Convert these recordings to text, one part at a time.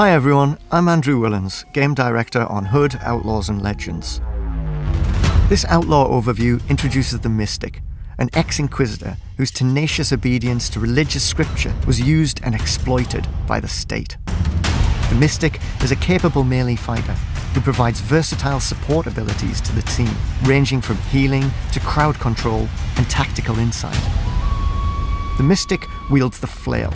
Hi everyone, I'm Andrew Willans, Game Director on Hood, Outlaws and Legends. This Outlaw overview introduces the Mystic, an ex-Inquisitor whose tenacious obedience to religious scripture was used and exploited by the state. The Mystic is a capable melee fighter who provides versatile support abilities to the team, ranging from healing to crowd control and tactical insight. The Mystic wields the Flail,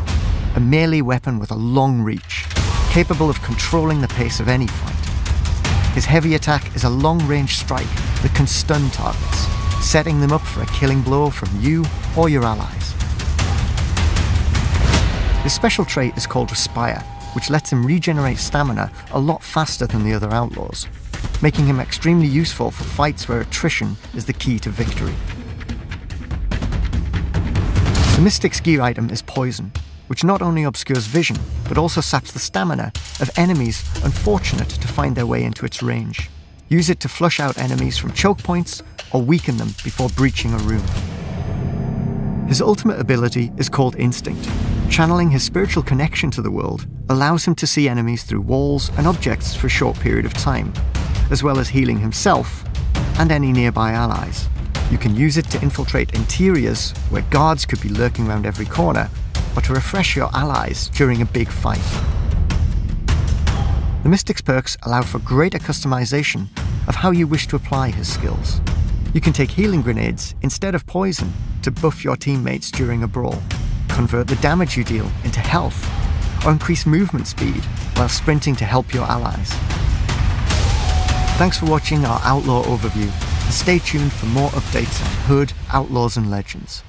a melee weapon with a long reach, capable of controlling the pace of any fight. His heavy attack is a long-range strike that can stun targets, setting them up for a killing blow from you or your allies. His special trait is called Respire, which lets him regenerate stamina a lot faster than the other outlaws, making him extremely useful for fights where attrition is the key to victory. The Mystic's gear item is Poison, which not only obscures vision, but also saps the stamina of enemies unfortunate to find their way into its range. Use it to flush out enemies from choke points or weaken them before breaching a room. His ultimate ability is called Instinct. Channeling his spiritual connection to the world allows him to see enemies through walls and objects for a short period of time, as well as healing himself and any nearby allies. You can use it to infiltrate interiors where guards could be lurking around every corner, or to refresh your allies during a big fight. The Mystic's perks allow for greater customization of how you wish to apply his skills. You can take healing grenades instead of poison to buff your teammates during a brawl, convert the damage you deal into health, or increase movement speed while sprinting to help your allies. Thanks for watching our Outlaw overview, and stay tuned for more updates on Hood, Outlaws and Legends.